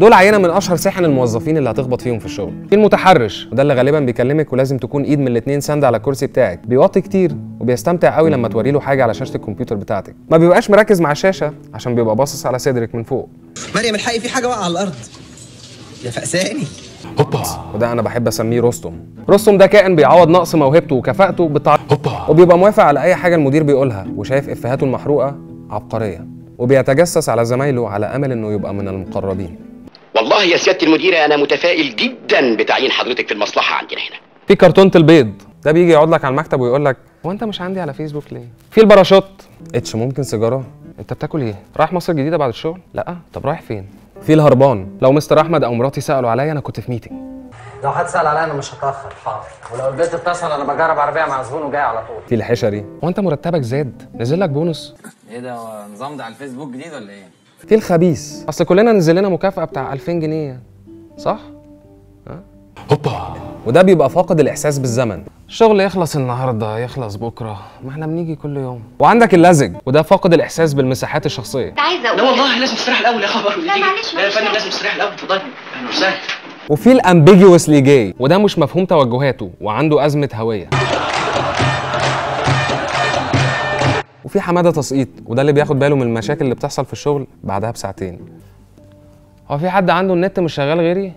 دول عينة من أشهر ساحن الموظفين اللي هتخبط فيهم في الشغل. في المتحرش وده اللي غالبا بيكلمك ولازم تكون إيد من الاثنين ساند على الكرسي بتاعك. بيوطي كتير وبيستمتع قوي لما توري له حاجة على شاشة الكمبيوتر بتاعتك. ما بيبقاش مركز مع الشاشه عشان بيبقى باصص على صدرك من فوق. مريم الحقي في حاجة واقعة على الأرض. يا فقساني وده أنا بحب أسميه رستم. رستم ده كائن بيعوض نقص موهبته وكفاءته بالتع... وبيبقى موافق على أي حاجة المدير بيقولها وشايف افهاته المحروقة عبقرية. وبيتجسس على زمايله على أمل إنه يبقى من المقربين. والله يا سياده المديرة أنا متفائل جدا بتعيين حضرتك في المصلحة عندنا هنا. وفي كرتونة البيض ده بيجي يقعد لك على المكتب ويقول لك هو أنت مش عندي على فيسبوك ليه؟ في الباراشوت. انتش ممكن سيجارة؟ أنت بتاكل إيه؟ رايح مصر الجديدة بعد الشغل؟ لا. طب رايح فين؟ في الهربان. لو مستر أحمد أو مراتي سألوا عليا أنا كنت في meeting لو حد سأل عليا أنا مش هتأخر. حاضر. ولو البيت اتصل أنا بجرب عربية مع زبون وجاي على طول. في الحشري. هو أنت مرتبك زاد؟ نزل لك بونص. إيه ده نظام ده على الفيسبوك جديد ولا إيه؟ في الخبيث. أصل كلنا نزل لنا مكافأة بتاع 2000 جنيه صح؟ ها؟ هوبا. وده بيبقى فاقد الإحساس بالزمن. الشغل يخلص النهارده يخلص بكرة. ما إحنا بنيجي كل يوم. وعندك اللزج وده فاقد الإحساس بالمساحات الشخصية. عايزة أقول لا والله لازم تستريح الأول يا خبر. لا معلش لا يا. فندم لازم تستريح الأول. اتفضلي. أهلا وسهلا وفي الامبيجوسلي جاي وده مش مفهوم توجهاته وعنده أزمة هوية. وفي حمادة تسقيط وده اللي بياخد باله من المشاكل اللي بتحصل في الشغل بعدها بساعتين. هو في حد عنده النت مش شغال غيري؟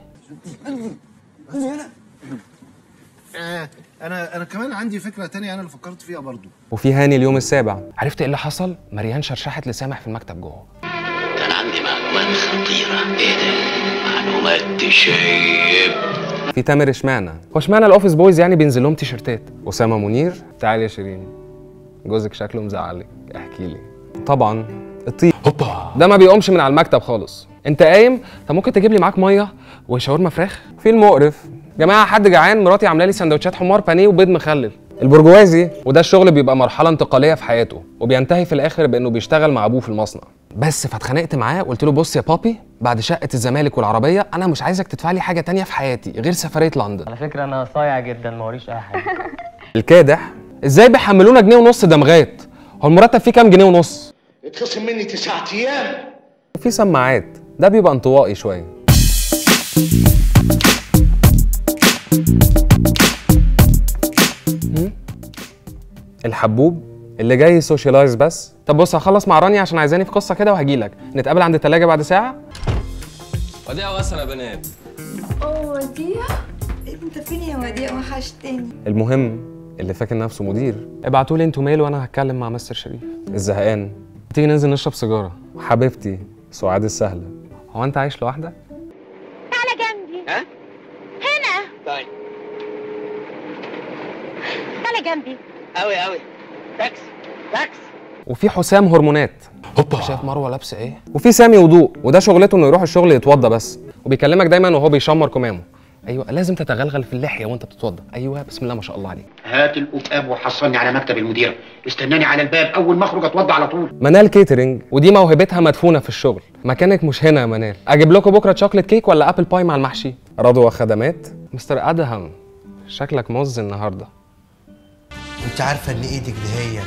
أنا أنا كمان عندي فكرة تانية أنا اللي فكرت فيها برضو. وفي هاني اليوم السابع. عرفت إيه اللي حصل؟ مريان شرشحت لسامح في المكتب جوه. كان عندي معلومات خطيرة. إيه ده؟ معلومات تشيب في تامر إشمعنى؟ هو إشمعنى ال office boys يعني بينزل لهم تيشرتات؟ أسامة منير؟ تعالي يا شيرين. جوزك شكله مزعلك. احكي لي. طبعا. الطيب. هوبا. ده ما بيقومش من على المكتب خالص. انت قايم؟ طب ممكن تجيب لي معاك مية وشاورما فراخ؟ في المقرف. جماعة حد جعان؟ مراتي عاملة لي سندوتشات حمار بانيه وبيض مخلل. البرجوازي. وده الشغل بيبقى مرحلة انتقالية في حياته وبينتهي في الآخر بإنه بيشتغل مع أبوه في المصنع. بس فاتخانقت معاه قلت له بص يا بابي بعد شقة الزمالك والعربية أنا مش عايزك تدفع لي حاجة تانية في حياتي غير سفرية لندن. على فكرة أنا صايع جدا ما وريش أي حاجة. الكادح إزاي بيحملونا جنيه ونص دمغات هو المرتب فيه كام جنيه ونص؟ اتخصم مني تسعة أيام. وفي سماعات. ده بيبقى انطوائي شوية؟ الحبوب اللي جاي سوشيالايز بس. طب بص هخلص مع رانيا عشان عايزاني في قصة كده وهجيلك. نتقابل عند التلاجة بعد ساعة. وديع وصل يا بنات. أوه وديع؟ انت فين يا وديع؟ وحشتني. المهم اللي فاكر نفسه مدير. ابعتوا لي أنتوا ميل وأنا هتكلم مع مستر شريف الزهقان. تيجي ننزل نشرب سيجارة. حبيبتي سعاد السهلة. هو انت عايش لوحدك؟ تعالى جنبي. ها؟ هنا. طيب. تعالى جنبي. قوي قوي تاكس تاكس وفي حسام هرمونات. هوبا. شايف مروة لابسة إيه؟ وفي سامي وضوء وده شغلته انه يروح الشغل يتوضى بس. وبيكلمك دايما وهو بيشمر كمامه. أيوه لازم تتغلغل في اللحية وأنت بتتوضى أيوه بسم الله ما شاء الله عليك. هات القفاب وحصلني على مكتب المديره استناني على الباب أول ما أخرج اتوضى على طول. منال catering ودي موهبتها مدفونة في الشغل. مكانك مش هنا يا منال. أجيب لكم بكرة chocolate cake ولا apple pie مع المحشي؟ رضوى خدمات. مستر أدهم شكلك مز النهارده. أنت عارفة إن إيدك دي هي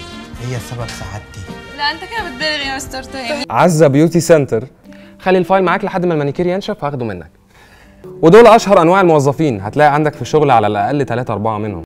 هي سبب سعادتي. لا أنت كده بتبالغ يا مستر تاني. عزة beauty center خلي الفايل معاك لحد ما المانيكير ينشف وهاخده منك. ودول أشهر أنواع الموظفين. هتلاقي عندك في الشغل على الأقل 3 4 منهم.